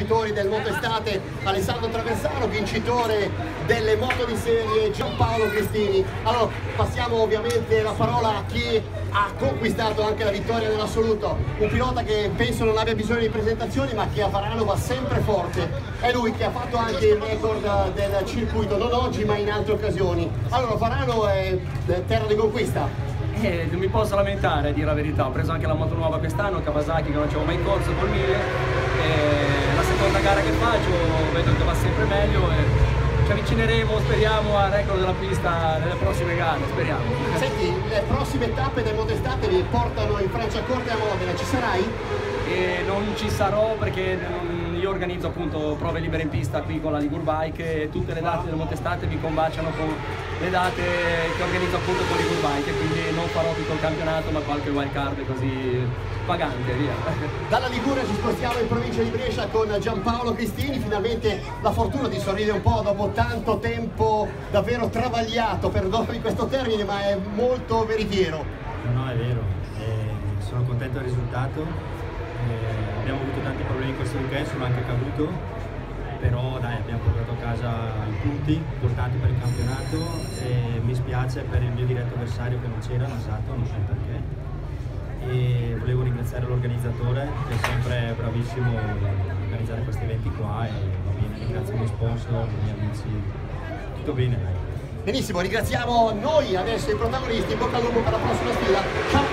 vincitori del Moto Estate, Alessandro Traversano, vincitore delle moto di serie Giampaolo Cristini. Allora passiamo ovviamente la parola a chi ha conquistato anche la vittoria nell'assoluto, un pilota che penso non abbia bisogno di presentazioni ma che a Varano va sempre forte, è lui che ha fatto anche il record del circuito, non oggi ma in altre occasioni. Allora Varano è terra di conquista, eh, non mi posso lamentare a dire la verità, ho preso anche la moto nuova quest'anno, Kawasaki che non avevo mai corso col 1000, e la seconda gara che faccio vedo che va sempre meglio e ci avvicineremo, speriamo, al record della pista nelle prossime gare, speriamo. Senti, le prossime tappe del Motestate vi portano in Franciacorta e a Modena, ci sarai? E non ci sarò perché io organizzo appunto prove libere in pista qui con la Ligur Bike e tutte le date del Montestate mi combaciano con le date che organizzo appunto con Ligur Bike quindi non farò tutto il campionato ma qualche wild card così pagante via. Dalla Liguria ci spostiamo in provincia di Brescia con Giampaolo Cristini, finalmente la fortuna di sorridere un po' dopo tanto tempo davvero travagliato, perdonami questo termine ma è molto veritiero. No, è vero, eh, sono contento del risultato eh, abbiamo avuto tanti problemi questo weekend, sono anche caduto, però dai, abbiamo portato a casa i punti importanti per il campionato e mi spiace per il mio diretto avversario che non c'era, Nasato, non so perché. E volevo ringraziare l'organizzatore che è sempre bravissimo a organizzare questi eventi qua e va bene, ringrazio i miei sponsor, i miei amici, tutto bene dai. Benissimo, ringraziamo noi adesso i protagonisti, in bocca al lupo per la prossima sfida. Ciao,